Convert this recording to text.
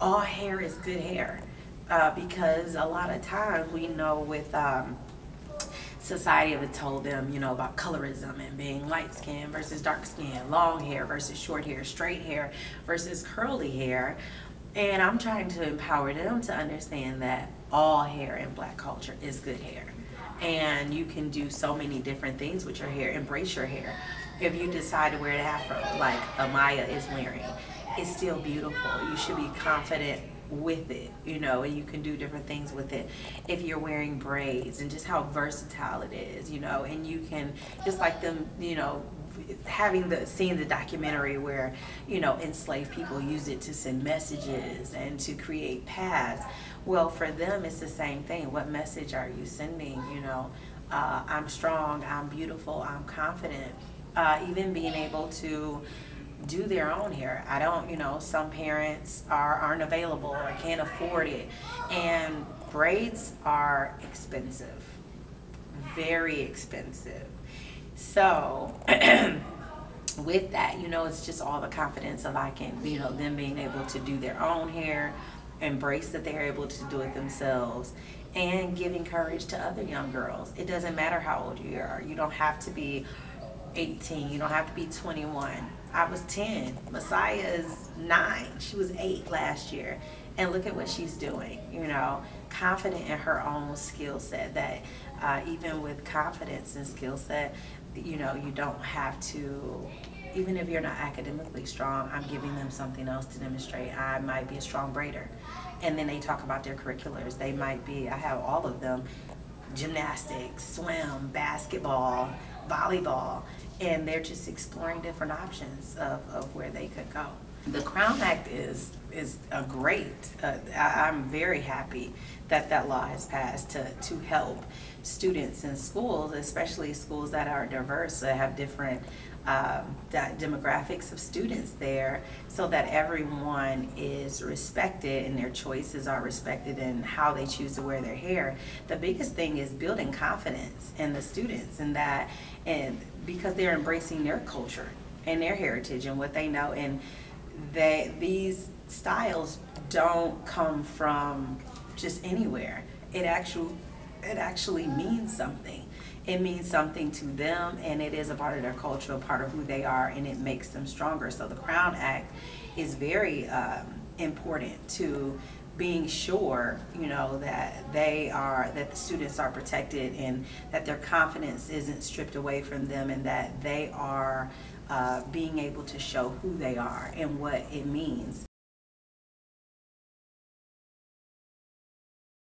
all hair is good hair. Uh, because a lot of times we know with um, society have told them, you know, about colorism and being light skin versus dark skin, long hair versus short hair, straight hair versus curly hair. And I'm trying to empower them to understand that all hair in black culture is good hair. And you can do so many different things with your hair. Embrace your hair. If you decide to wear an afro like Amaya is wearing, it's still beautiful. You should be confident with it, you know, and you can do different things with it. If you're wearing braids and just how versatile it is, you know, and you can just like them, you know, having the seeing the documentary where you know enslaved people use it to send messages and to create paths well for them it's the same thing what message are you sending you know uh, i'm strong i'm beautiful i'm confident uh, even being able to do their own hair. I don't, you know, some parents are aren't available or can't afford it. And braids are expensive. Very expensive. So with that, you know, it's just all the confidence of I can, you know, them being able to do their own hair, embrace that they're able to do it themselves, and giving courage to other young girls. It doesn't matter how old you are. You don't have to be 18. You don't have to be 21. I was 10. Messiah is nine. She was eight last year. And look at what she's doing, you know, confident in her own skill set. That uh, even with confidence and skill set, you know, you don't have to, even if you're not academically strong, I'm giving them something else to demonstrate. I might be a strong braider. And then they talk about their curriculars. They might be, I have all of them gymnastics, swim, basketball, volleyball and they're just exploring different options of, of where they could go. The Crown Act is is a great. Uh, I, am very happy that that law has passed to to help students in schools, especially schools that are diverse, that have different um, demographics of students there, so that everyone is respected and their choices are respected in how they choose to wear their hair. The biggest thing is building confidence in the students, and that and because they're embracing their culture and their heritage and what they know and they these styles don't come from just anywhere. It actually it actually means something. It means something to them and it is a part of their culture a part of who they are and it makes them stronger. So the crown act is very um, important to being sure, you know, that they are, that the students are protected and that their confidence isn't stripped away from them and that they are uh, being able to show who they are and what it means